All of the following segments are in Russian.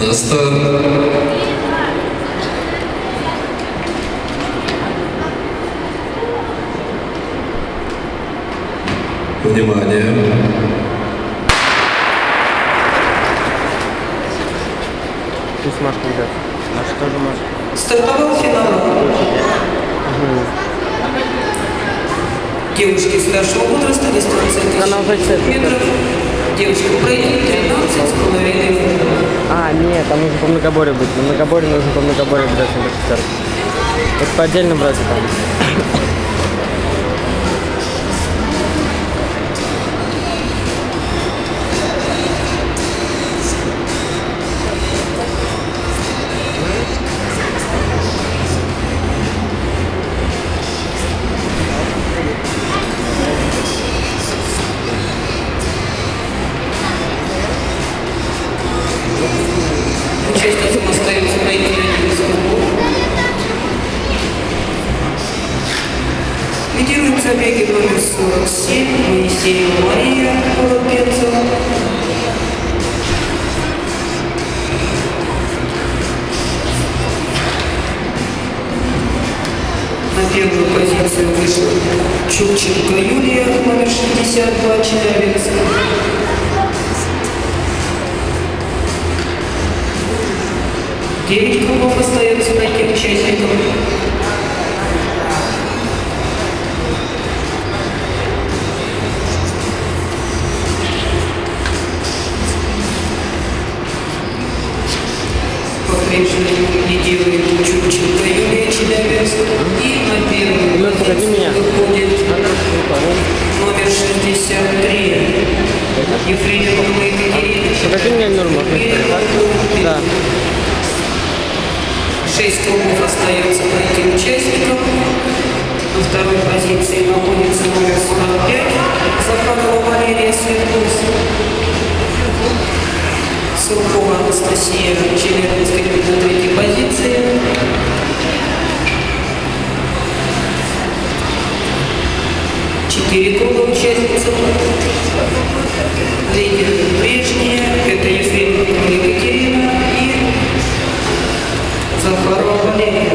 На старт. Внимание. Пусть Машка идет. Маша тоже может. Стартовал финал. Девушки старшего возраста, дистанция Она уже 1000 цепь метров. Девушка пройдет 13 с половиной А, нет, там нужно по многоборью быть. На многоборье нужно по многоборью обязательно быть шестерка. Это по отдельно брать там. Участницам остается пройти забор. Лидирует забеги номер 47, Моисеева Мария, Пенза. На первую позицию вышла Чукченко Юлия, номер 62, Челябинск. Девять кругов остается найти участникам. По-прежнему лидирует Чурченко Юлия Челябинск. И на первую Ну, меня. выходит номер 63. Ефремова Екатерина. Покажи Эльнур, можно Да. Шесть кругов остается пройти участникам. На второй позиции находится номер 45 Захарова Валерия Светлус. Суркова Анастасия Челябинская на третьей позиции. Четыре круга участниц. Лидер Захарова Валерия.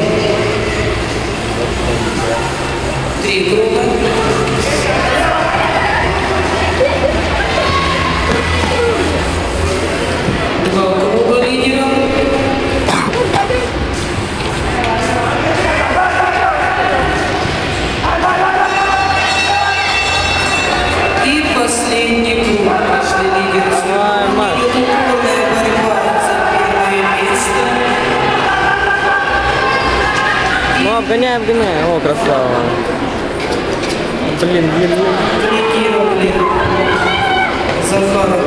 обгоняй, обгоняй. О, красава. Блин, блин, блин. За